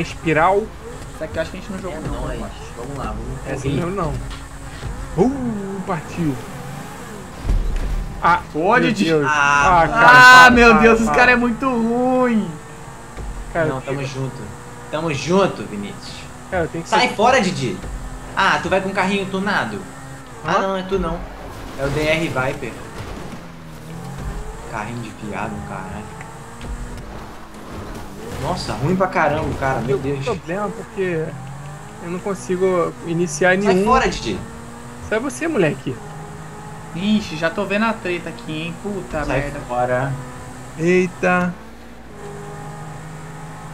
espiral. Isso aqui eu acho que a gente não jogou É não. acho. Vamos lá, vamos Essa correr. não, não. Uh, partiu. Ah. Deus. Ah, cara, Ah, para, meu para, Deus, os para. caras é muito ruim. Cara, Não, tamo junto. Tamo junto, Vinícius. cara, tem que Sai ser... fora, Didi. Ah, tu vai com carrinho tunado? Ah, não, é tu não. É o DR Viper. Carrinho de piado, caralho. Nossa, ruim pra caramba, cara, meu Eu tenho Deus. problema porque eu não consigo iniciar Sai nenhum. fora, Didi. Sai você, moleque. Ixi, já tô vendo a treta aqui, hein? Puta Sai merda. fora. Eita.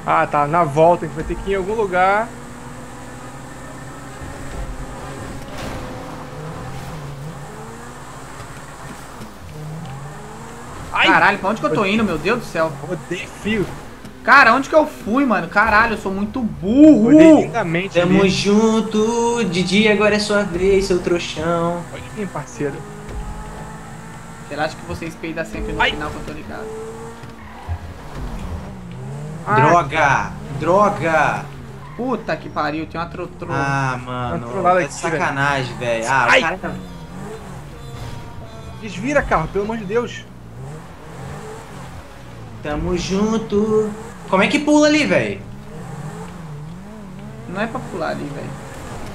Ah, tá. Na volta, a gente vai ter que ir em algum lugar. Ai! Caralho, pra onde que eu tô indo, meu Deus do céu? Odeio fio. Cara, onde que eu fui, mano? Caralho, eu sou muito burro. Tamo ali. junto, Didi, agora é sua vez, seu trouxão. Pode vir, parceiro. Relaxa que vocês peidam sempre no Ai. final que eu tô ligado. Ah, Droga! Droga! Puta que pariu, tem uma trotro. Ah, mano, Uma é aqui, sacanagem, velho. Ah, Ai. o cara tá... Desvira, carro, pelo amor de Deus. Tamo junto. Como é que pula ali, velho? Não é pra pular ali, velho.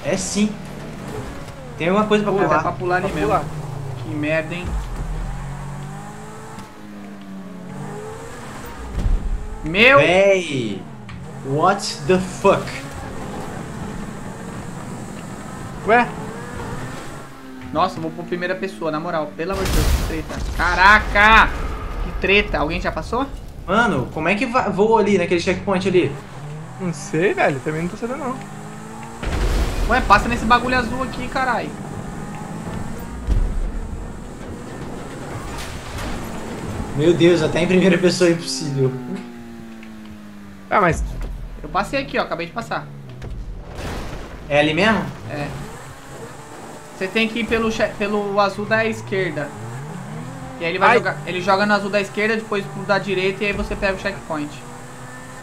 É sim. Tem alguma coisa pra Puta, é pular. pra pular ali Pra mesmo. pular. Que merda, hein? Meu! Véi! What the fuck? Ué? Nossa, vou por primeira pessoa, na moral. Pelo amor de Deus, que treta. Caraca! Que treta. Alguém já passou? Mano, como é que voa ali naquele checkpoint ali? Não sei, velho. Também não tô sabendo, não. Ué, passa nesse bagulho azul aqui, carai. Meu Deus, até em primeira pessoa é impossível. Ah, mas... Eu passei aqui, ó. Acabei de passar. É ali mesmo? É. Você tem que ir pelo, pelo azul da esquerda. E aí ele vai Ai. jogar. Ele joga no azul da esquerda, depois pro da direita e aí você pega o checkpoint.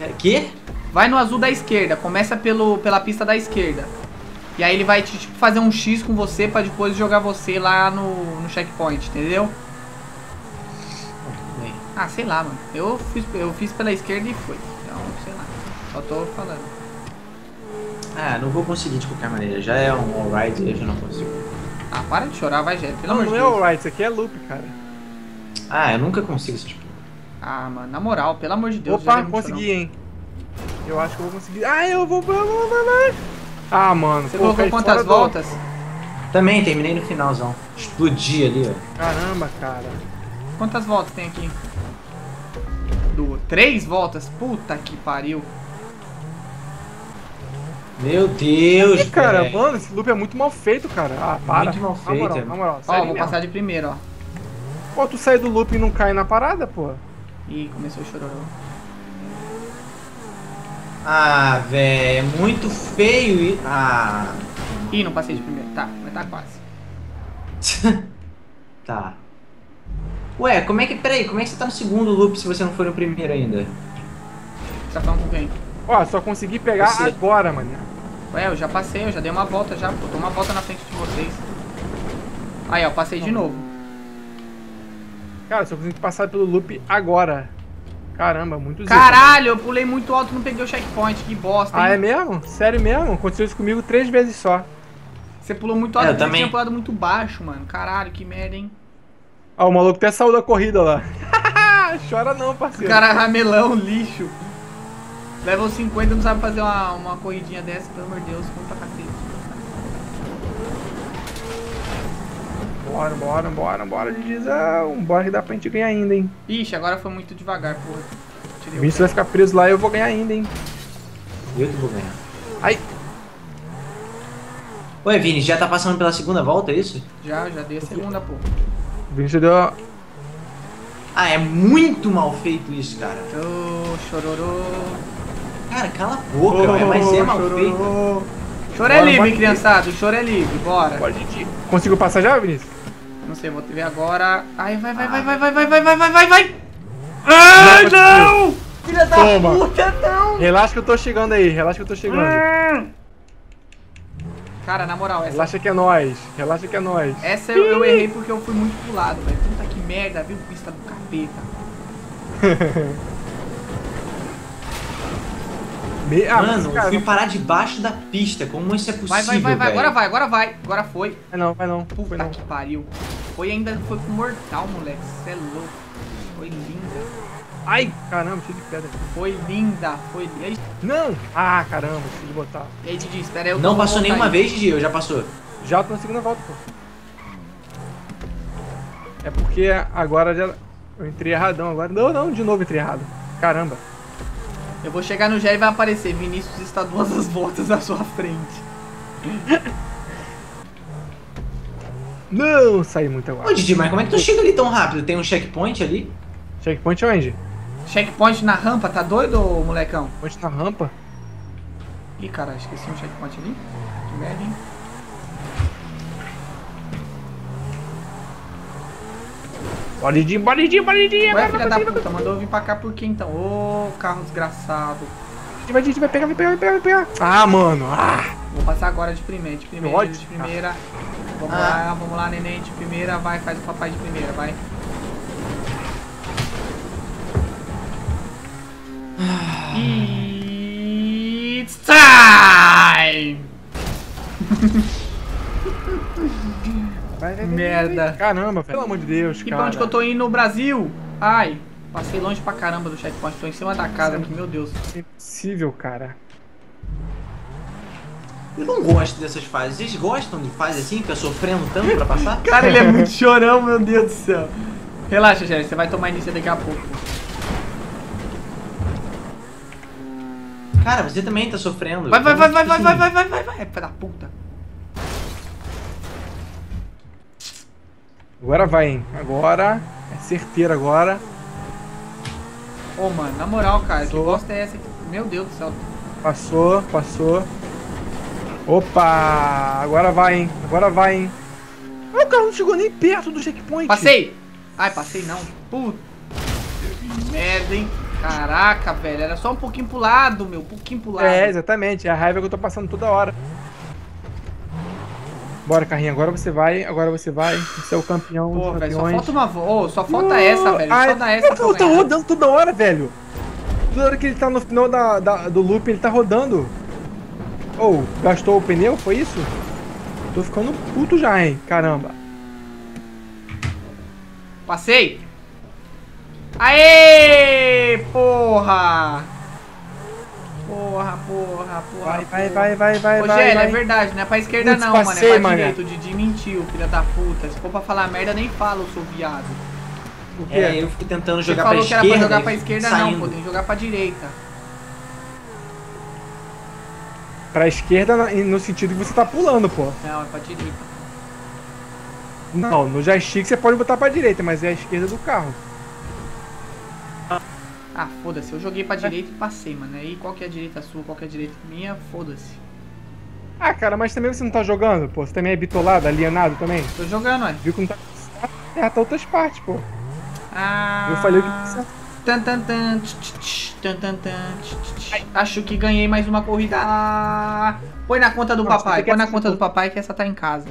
É, que? Vai no azul da esquerda, começa pelo, pela pista da esquerda. E aí ele vai te, tipo, fazer um X com você pra depois jogar você lá no, no checkpoint, entendeu? Ah, sei lá, mano. Eu fiz, eu fiz pela esquerda e foi. Então, sei lá. Só tô falando. Ah, não vou conseguir de qualquer maneira. Já é um alright, eu já não consigo. Ah, para de chorar, vai, Jé. Pelo Não, amor de não é Deus. alright. Isso aqui é loop, cara. Ah, eu nunca consigo esse tipo. Ah, mano, na moral, pelo amor de Deus. Opa, não consegui, hein. Eu acho que eu vou conseguir. Ah, eu vou... vou- vou- vou- vou. Ah, mano. Você pô, colocou quantas voltas? Também terminei no finalzão. Explodi ali, ó. Caramba, cara. Quantas voltas tem aqui? Duas. Três voltas? Puta que pariu. Meu Deus, cara, velho. mano, esse loop é muito mal feito, cara. Ah, para. Muito mal Na moral, feito, na moral. Ó, vou mesmo. passar de primeiro, ó. Pô, tu sai do loop e não cai na parada, pô. Ih, começou o chororô. Ah, velho, é muito feio e... Ah... Ih, não passei de primeiro. Tá, mas tá quase. tá. Ué, como é que... Peraí, como é que você tá no segundo loop se você não foi no primeiro ainda? Você tá falando com quem? Ó, só consegui pegar Você. agora, mano. Ué, eu já passei, eu já dei uma volta já, pô. Tô uma volta na frente de vocês. Aí, ó, passei de novo. Cara, só consegui passar pelo loop agora. Caramba, muito. Caralho, eu pulei muito alto e não peguei o checkpoint. Que bosta, hein? Ah, é mesmo? Sério mesmo? Aconteceu isso comigo três vezes só. Você pulou muito É, alto eu e você também. tinha pulado muito baixo, mano. Caralho, que merda, hein? Ah, o maluco até saiu da corrida lá. Chora não, O parceiro. cara é ramelão, lixo. Level 50 não sabe fazer uma, uma corridinha dessa, pelo amor de Deus, pra cacete. Bora, bora, bora, bora, Didizão. Bora que dá pra gente ganhar ainda, hein. Ixi, agora foi muito devagar, porra. Tirei o Vinícius vai ficar preso lá e eu vou ganhar ainda, hein. Eu que vou ganhar. Ai, Ué, Vini, já tá passando pela segunda volta, é isso? Já, já dei a segunda, pô. Vinícius deu... Ah, é muito mal feito isso, cara. Ô, chororô. Cara, cala a boca, velho, mas é mal feito. Choro é livre, bora. criançada. O choro é livre, bora. Bora, Didi. Conseguiu passar já, Vinícius? Não sei, vou ver agora. Ai, vai, vai, vai, vai, vai, vai, vai, vai, vai, vai, vai. Ai, não! Filha da Toma. puta, não! Relaxa que eu tô chegando aí, relaxa que eu tô chegando. Hum. Cara, na moral, essa, Relaxa que é nóis, relaxa que é nóis. essa eu, eu errei porque eu fui muito pro lado, velho. Puta que merda, viu? Pista do capeta. Me... Ah, mas, Mano, eu cara, fui não parar debaixo da pista. Como isso é possível, Vai, vai, vai, vai. Agora vai, agora vai. Agora foi. vai não, vai não. Foi Puta não. que pariu. Foi ainda, foi com mortal, moleque. Cê é louco. Foi linda. Ai, caramba, cheio de pedra. Foi linda. Foi linda. Não! Ah, caramba, preciso de botar. e aí, Didi, espera aí. eu Não passou nenhuma aí. vez, Didi, eu já passou. Já tô na segunda volta, pô. É porque agora já. Eu entrei erradão agora. Não, não, de novo entrei errado. Caramba. Eu vou chegar no gel e vai aparecer. Vinícius está duas as voltas à sua frente. Não, saí muito agora. Ô, Didi, mas como é que tu chega ali tão rápido? Tem um checkpoint ali? Checkpoint onde? Checkpoint na rampa, tá doido, molecão? Checkpoint na rampa? Ih, cara, esqueci um checkpoint ali. Que merda, hein? Bolidinho, bolidinho, bolidinho. Ué, Vai, filha da puta, mandou eu vir pra cá por quê então? Ô, carro desgraçado. vai, vai, vai pegar, vai pegar, vai pegar, vai pegar. Ah, mano. Ah. Vou passar agora de primeira, de primeira, de primeira. Vamos Ah. lá, vamos lá, neném, de primeira, vai, faz o papai de primeira, vai. It's time! Vai, vai, vai, Merda. vai. Caramba, velho. Pelo amor de Deus, E cara. pra onde que eu tô indo no Brasil? Ai, passei longe pra caramba do checkpoint, tô em cima da casa aqui, meu Deus. É impossível, cara. Eu não gosto dessas fases. Vocês gostam de fase assim, fica sofrendo tanto pra passar? Cara, ele é muito chorão, meu Deus do céu. Relaxa, Jerry, você vai tomar início daqui a pouco. Cara, você também tá sofrendo. Vai, vai, vai, vai, vai, vai, vai, vai, vai, vai, filha da puta. Agora vai, hein. Agora. É certeiro agora. Ô, mano, na moral, cara, que Sou. bosta é essa aqui? Meu Deus do céu. Passou, passou. Opa! Agora vai, hein. Agora vai, hein. Ah, o carro não chegou nem perto do checkpoint. Passei! Ai, passei não. Puta que merda, hein? Caraca, velho, era só um pouquinho pro lado, meu, um pouquinho pro lado. É, exatamente. É a raiva que eu tô passando toda hora. Bora, carrinho. Agora você vai. Agora você vai. Você é o campeão Pô, dos velho, só falta uma volta. só falta essa, velho. Ai, Só dá essa Tá eu ganhar. rodando toda hora, velho. Toda hora que ele tá no final da, da- do loop, ele tá rodando. Ou, gastou o pneu? Foi isso? Tô ficando puto já, hein? Caramba. Passei! Aê! Porra! Porra, porra, porra. Vai, vai, porra. vai, vai, vai, Ô, vai. Gélio, vai. é verdade, não é pra esquerda Putz, não, mano. passei, É pra mané. direita. O Didi mentiu, filha da puta. Se for pra falar merda, nem fala, eu sou viado. O quê? É, eu fico tentando Você jogar pra falou que era esquerda. pra jogar pra esquerda, saindo. não, pô. Tem que jogar pra direita. Pra esquerda no sentido que você tá pulando, pô. Não, é pra direita. Não, no joystick você pode botar pra direita, mas é a esquerda do carro. Ah, foda-se. Eu joguei pra direita e passei, mano. Aí qual que é a direita sua, qual que é a direita minha, foda-se. Ah, cara, mas também você não tá jogando, pô. Você também é bitolado, alienado também. Tô jogando, ué. Viu que não tá certo outras partes, pô. Ah. Eu falei que. Tan, tan, tan, tan, tan, tan. Acho que ganhei mais uma corrida. Ah, Põe na conta do papai, põe na conta do papai que essa tá em casa.